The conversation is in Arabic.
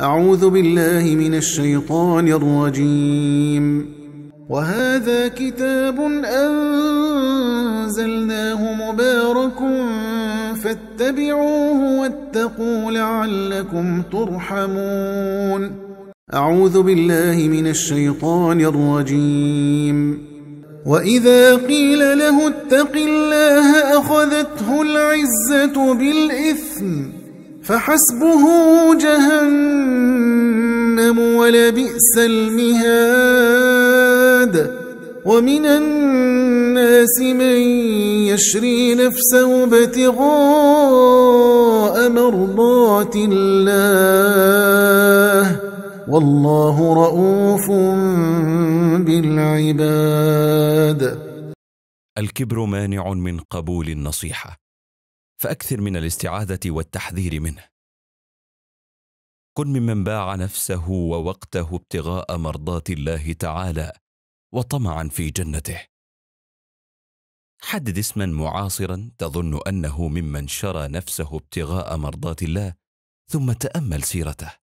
أعوذ بالله من الشيطان الرجيم. وهذا كتاب أنزلناه مبارك فاتبعوه واتقوا لعلكم ترحمون. أعوذ بالله من الشيطان الرجيم. وإذا قيل له اتق الله أخذته العزة بالإثم. فحسبه جهنم ولبئس المهاد. ومن الناس من يشري نفسه ابتغاء مرضات الله. والله رؤوف بالعباد. الكبر مانع من قبول النصيحة. فأكثر من الاستعاذة والتحذير منه. كن ممن باع نفسه ووقته ابتغاء مرضات الله تعالى وطمعا في جنته. حدد اسما معاصرا تظن أنه ممن شرى نفسه ابتغاء مرضات الله ثم تأمل سيرته.